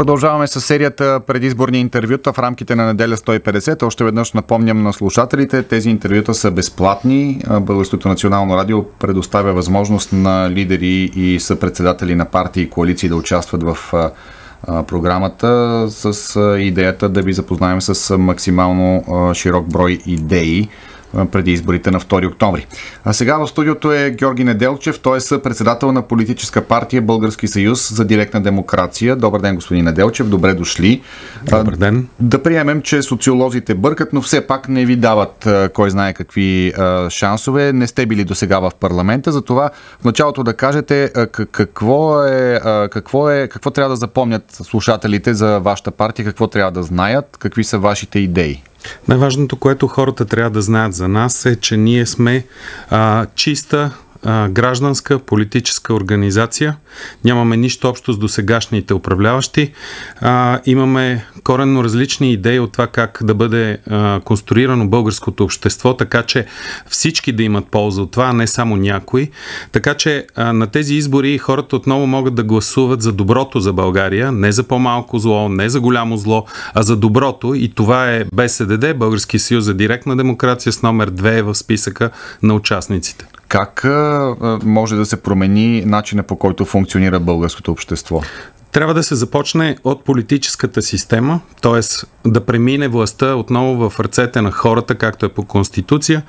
Продължаваме с серията предизборни интервюта в рамките на неделя 150. Още веднъж напомням на слушателите, тези интервюта са безплатни. Българското национално радио предоставя възможност на лидери и съпредседатели на партии и коалиции да участват в програмата с идеята да ви запознаем с максимално широк брой идеи преди изборите на 2 октомври. А сега в студиото е Георги Неделчев, той е съпредседател на политическа партия Български съюз за директна демокрация. Добър ден, господин Неделчев, добре дошли. Добър ден. Да приемем, че социолозите бъркат, но все пак не ви дават кой знае какви шансове. Не сте били до сега в парламента, затова в началото да кажете какво е, какво е, какво трябва да запомнят слушателите за вашата партия, какво трябва да знаят, какви са вашите идеи. Най-важното, което хората трябва да знаят за нас е, че ние сме а, чиста гражданска политическа организация. Нямаме нищо общо с досегашните управляващи. А, имаме коренно различни идеи от това как да бъде а, конструирано българското общество, така че всички да имат полза от това, а не само някои. Така че а, на тези избори хората отново могат да гласуват за доброто за България, не за по-малко зло, не за голямо зло, а за доброто. И това е БСДД, Български съюз за директна демокрация с номер 2 в списъка на участниците. Как може да се промени начина по който функционира българското общество? Трябва да се започне от политическата система, т.е. да премине властта отново в ръцете на хората, както е по Конституция.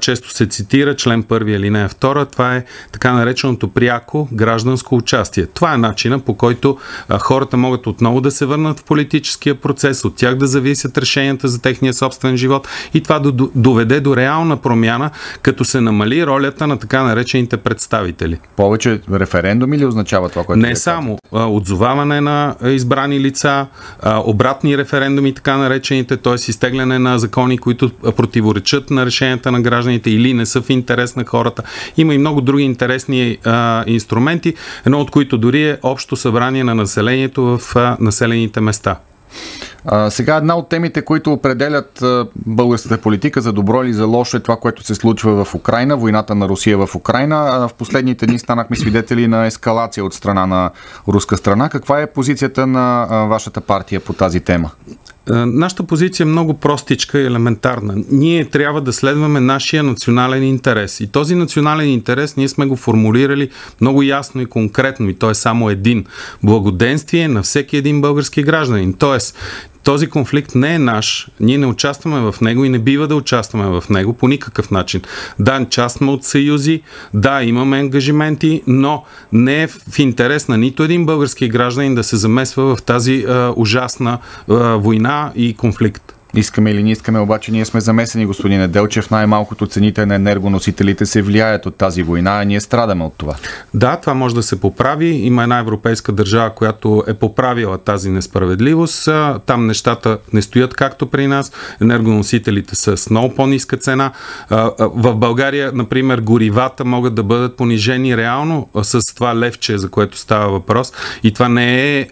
Често се цитира член 1 или не 2. Това е така нареченото пряко гражданско участие. Това е начина по който хората могат отново да се върнат в политическия процес, от тях да зависят решенията за техния собствен живот и това да доведе до реална промяна, като се намали ролята на така наречените представители. Повече референдуми ли означава това, което Не само отзоваване на избрани лица, обратни референдуми, така наречените, т.е. изтегляне на закони, които противоречат на решенията на гражданите или не са в интерес на хората. Има и много други интересни инструменти, едно от които дори е общо събрание на населението в населените места. А, сега една от темите, които определят а, българската политика за добро или за лошо е това, което се случва в Украина, войната на Русия в Украина. А в последните дни станахме свидетели на ескалация от страна на руска страна. Каква е позицията на а, вашата партия по тази тема? Нашата позиция е много простичка и елементарна. Ние трябва да следваме нашия национален интерес. И този национален интерес ние сме го формулирали много ясно и конкретно. И той е само един. Благоденствие на всеки един български гражданин. Тоест, този конфликт не е наш, ние не участваме в него и не бива да участваме в него по никакъв начин. Да, част сме от съюзи, да, имаме ангажименти, но не е в интерес на нито един български гражданин да се замесва в тази а, ужасна а, война и конфликт. Искаме или не искаме, обаче ние сме замесени, господин Делчев. Най-малкото цените на енергоносителите се влияят от тази война, а ние страдаме от това. Да, това може да се поправи. Има една европейска държава, която е поправила тази несправедливост. Там нещата не стоят както при нас. Енергоносителите са с много по-ниска цена. В България, например, горивата могат да бъдат понижени реално с това левче, за което става въпрос. И това не е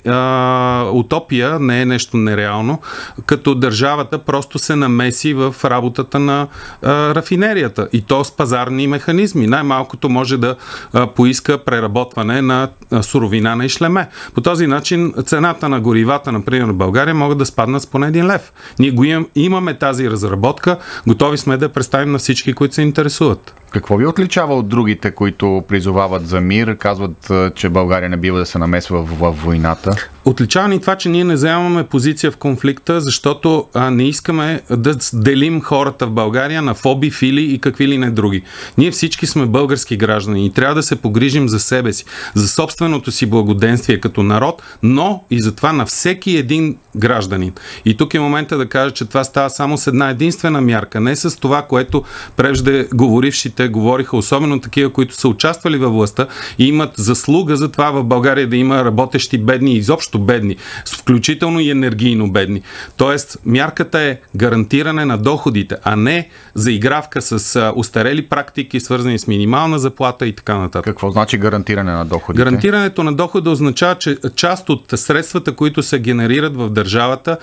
утопия, не е нещо нереално. Като държава държавата просто се намеси в работата на а, рафинерията и то с пазарни механизми. Най-малкото може да а, поиска преработване на а, суровина на ишлеме. По този начин цената на горивата, например в България, могат да спаднат с поне един лев. Ние го имам, имаме тази разработка, готови сме да представим на всички, които се интересуват. Какво ви отличава от другите, които призовават за мир, казват, че България не бива да се намесва в, войната? Отличава ни това, че ние не заемаме позиция в конфликта, защото а, не искаме да делим хората в България на фоби, фили и какви ли не други. Ние всички сме български граждани и трябва да се погрижим за себе си, за собственото си благоденствие като народ, но и за това на всеки един гражданин. И тук е момента да кажа, че това става само с една единствена мярка, не с това, което прежде говорившите говориха, особено такива, които са участвали във властта и имат заслуга за това в България да има работещи бедни, изобщо бедни, включително и енергийно бедни. Тоест, мярката е гарантиране на доходите, а не заигравка с устарели практики, свързани с минимална заплата и така нататък. Какво значи гарантиране на доходите? Гарантирането на дохода означава, че част от средствата, които се генерират в държавата,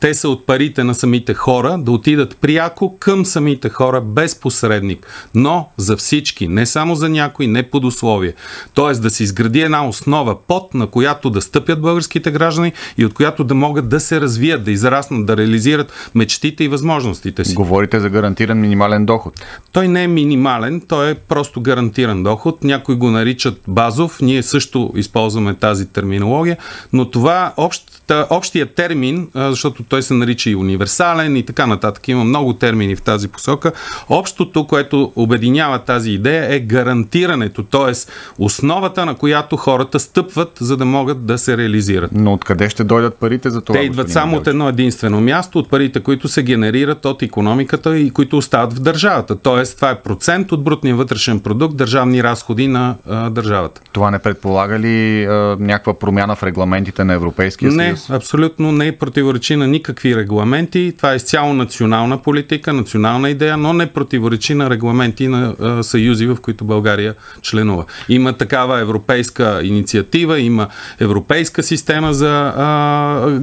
те са от парите на самите хора, да отидат пряко към самите хора, без посредник. Но за всички, не само за някои, не под условие. Тоест да се изгради една основа под, на която да стъпят българските граждани и от която да могат да се развият, да израснат, да реализират мечтите и възможностите си. Говорите за гарантиран минимален доход. Той не е минимален, той е просто гарантиран доход. Някои го наричат базов, ние също използваме тази терминология, но това общата, общия термин, защото той се нарича и универсален и така нататък, има много термини в тази посока. Общото, което обединява тази идея е гарантирането, т.е. основата, на която хората стъпват, за да могат да се реализират. Но откъде ще дойдат парите за това? Те идват само от едно единствено място, от парите, които се генерират от економиката и които остават в държавата. Тоест, това е процент от брутния вътрешен продукт, държавни разходи на а, държавата. Това не предполага ли а, някаква промяна в регламентите на Европейския съюз? Не, абсолютно не противоречи на никакви регламенти. Това е изцяло национална политика, национална идея, но не противоречи на регламенти на а, съюзи, в които България членува. Има такава европейска инициатива, има европейска система за а,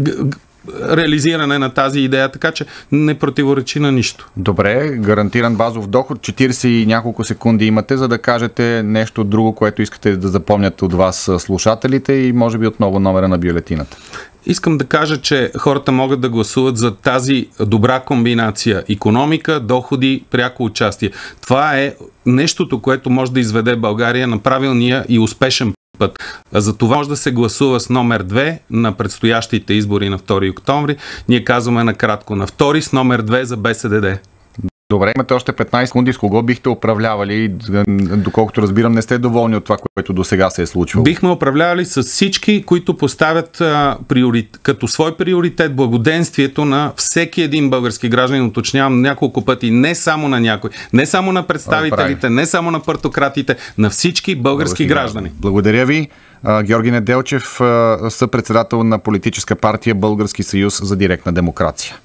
реализиране на тази идея, така че не противоречи на нищо. Добре, гарантиран базов доход, 40 и няколко секунди имате, за да кажете нещо друго, което искате да запомнят от вас слушателите и може би отново номера на бюлетината. Искам да кажа, че хората могат да гласуват за тази добра комбинация економика, доходи, пряко участие. Това е нещото, което може да изведе България на правилния и успешен път. За това може да се гласува с номер 2 на предстоящите избори на 2 октомври. Ние казваме накратко на 2 с номер 2 за БСДД. Добре, имате още 15 секунди. С кого бихте управлявали? Доколкото разбирам, не сте доволни от това, което до сега се е случвало. Бихме управлявали с всички, които поставят а, приори... като свой приоритет благоденствието на всеки един български гражданин. Уточнявам няколко пъти, не само на някой, не само на представителите, не само на партократите, на всички български, български граждани. граждани. Благодаря ви. Георги Неделчев, съпредседател на политическа партия Български съюз за директна демокрация.